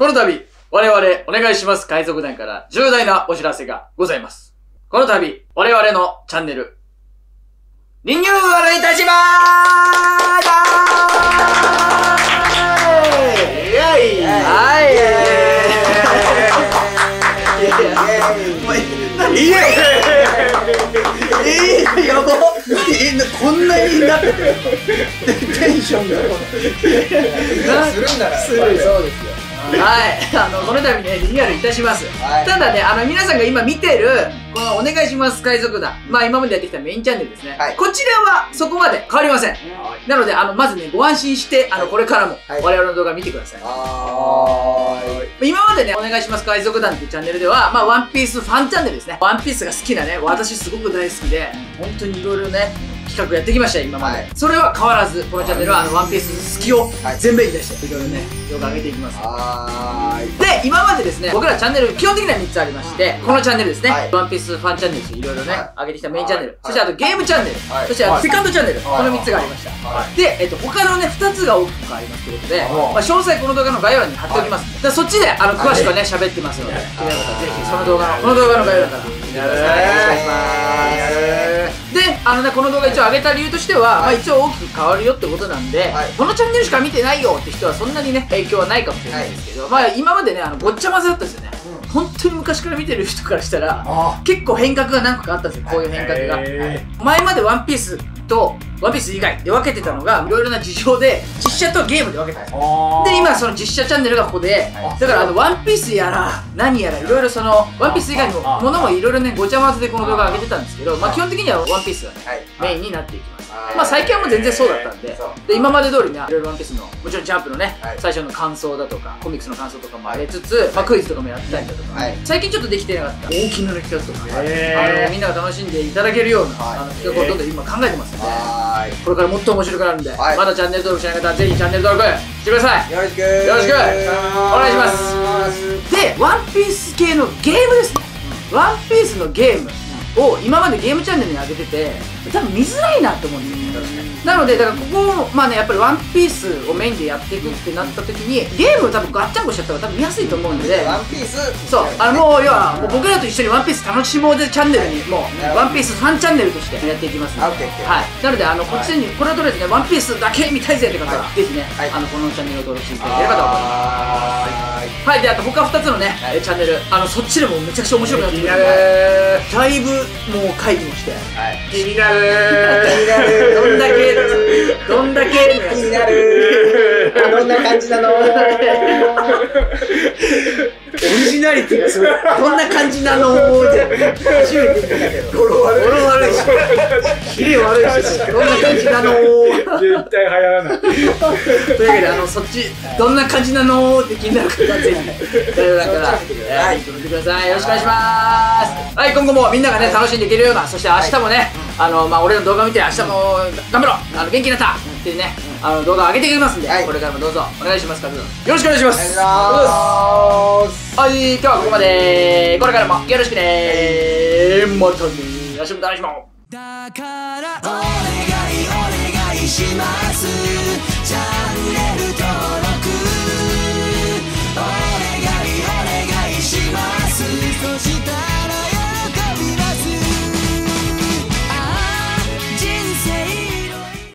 この度、我々お願いします海賊団から重大なお知らせがございます。この度、我々のチャンネル、リニューアルいたしまーすイェイ。はいいやえー、やばえなこんなになっててテンションが。するんだから。するそうですよはい、あの、この度ね、リニューアルいたします。はいただね、あの、皆さんが今見てる、このお願いします海賊団。まあ、今までやってきたメインチャンネルですね。はいこちらはそこまで変わりません。なので、あの、まずね、ご安心して、あの、これからも、はい我々の動画見てください。は今までね、お願いします海賊団っていうチャンネルでは、まあ、ワンピースファンチャンネルですね。ワンピースが好きなね、私すごく大好きで、本当にいろいろね、企画やってきましたよ、今まで。はい。それは変わらず、このチャンネルは、あの、ワンピース好きをはい。全面に出して、いろいろね、動画上げていきます。はーい。で、今までですね、僕らチャンネル、基本的には3つありまして、このチャンネルですね、はい。ワンピースファンチャンネルといろいろね、はい。上げてきたメインチャンネル、はい。そしてあとゲームチャンネル、はい。そしてセカンドチャンネル、はい。この3つがありました。はで、えっと、他のね、2つが大きく変わりますということで、はい。まあ、詳細この動画の概要欄に貼っておきます。でそっちで、あの、詳しくはね、喋ってますので、気になる方はぜひ、その動画の、この動画の概要欄から。見てください。よろしくお願いします。で、あのね、この動画一応上げた理由としては、まあ一応大きく変わるよってことなんで、はい。このチャンネルしか見てないよって人はそんなにね、影響はないかもしれないですけど、まあ今までね、あの、ごっちゃ混ぜだったんですよね。本当に昔から見てる人からしたら、あ結構変革が何個かあったんですよ、こういう変革が。へ前までワンピースとワンピース以外で分けてたのが、いろいろな事情で、実写とゲームで分けたんですよ。で、今その実写チャンネルがここで、だからあの、ワンピースやら、何やら、い。ろいろその、ワンピース以外にも、のもいろいろね、ごちゃ混ぜでこの動画上げてたんですけど、まあ基本的にはワンピースがね、はい。メインになっていきます。はいまあ最近はもう全然そうだったんで。で、今まで通りね、いろいろワンピースの、もちろんジャンプのねはい、最初の感想だとか、コミックスの感想とかも上げつつ、まあクイズとかもやったりだとかはい、最近ちょっとできてなかった。大きなの企画とか、あのみんなが楽しんでいただけるような、はい。あの企画をどんどん今考えてますんで、これからもっと面白くなるんで、はい。まだチャンネル登録しない方はぜひチャンネル登録してください。いよろしく。よろしくお願いします。でワンピース系のゲームですね。ワンピースのゲームを今までゲームチャンネルに上げてて多分見づらいなと思うんですよ。なのでだからここをまあねやっぱりワンピースをメインでやっていくってなった時にゲームを多分ガッチャンコしちゃったら多分見やすいと思うんで。ワンピース？そう、あのもう要はもう僕らと一緒にワンピース楽しもうぜチャンネルにもうワンピースファンチャンネルとしてやっていきますので。はい、なのであのこっちにこれをとりあえずねワンピースだけ見たいぜって方は、はい。ぜひね、はい。あのこのチャンネルを登録していただければと思いますはーい。はい、であと他2つのね、えチャンネル。あのそっちでもめちゃくちゃ面白くなってくるんで気にだいぶもう会議もして。はい。気になる気になるどんだけどんだけ気になるどんな感じなの。オリジナリティがすごい。どんな感じなの。ーって。初めて見たけど語呂悪い。語呂悪いし。キレ悪いしどんな感じなの。ー絶対流行らない。というわけであのそっちどんな感じなの？ーって気になる方はぜひ概要欄からはい見てみてください。よろしくお願いします。はい今後もみんながね楽しんでいけるようなそして明日もねあのまあ俺の動画見て明日も頑張ろう。あの元気になったってねあの動画上げていきますんではい。これからもどうぞお願いしますカズ。よろしくお願いします。はい今日はここまで。これからもよろしくね。またね明日も楽しもうだからお願いお願いしますチャンネル登録